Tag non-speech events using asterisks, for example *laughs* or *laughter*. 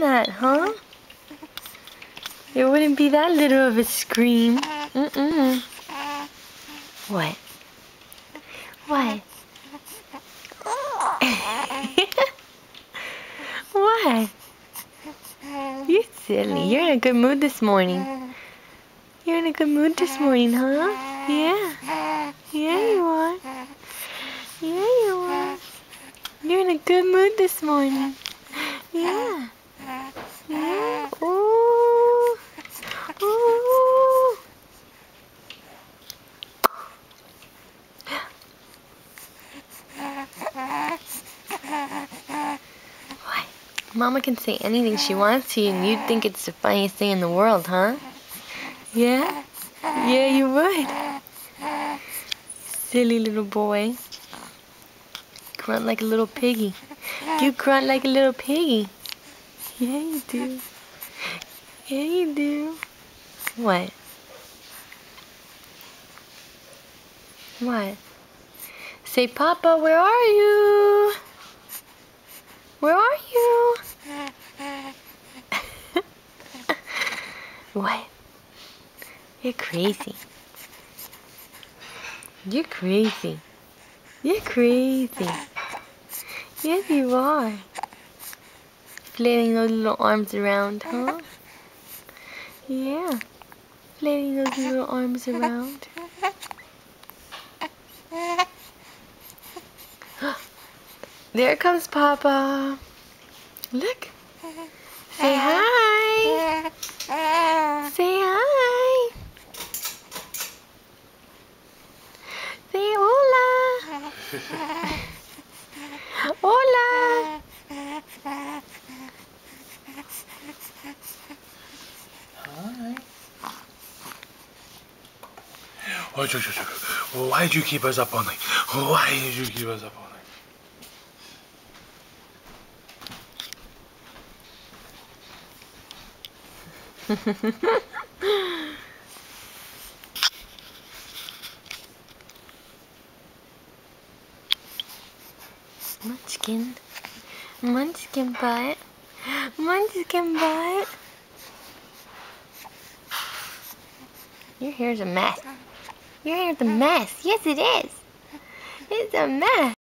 that, huh? It wouldn't be that little of a scream. Mm-mm. What? What? *laughs* what? You're silly. You're in a good mood this morning. You're in a good mood this morning, huh? Yeah. Yeah, you are. Yeah, you are. You're in a good mood this morning. Yeah. Yeah. Ooh. Ooh. What? Mama can say anything she wants to and you'd think it's the funniest thing in the world, huh? Yeah? Yeah, you would. Silly little boy. Grunt like a little piggy. You grunt like a little piggy. Yeah, you do. Yeah, you do. What? What? Say, Papa, where are you? Where are you? *laughs* what? You're crazy. You're crazy. You're crazy. Yes, you are. Flailing those little arms around, huh? Yeah. Flailing those little arms around. There comes Papa. Look. Say hi. Say hi. Say hola. hola. Hi. Oh. Why did you keep us up all night? Why did you keep us up all night? Munchkin. Munchkin butt. Munchkin butt. Your hair's a mess. Your hair's a mess. Yes, it is. It's a mess.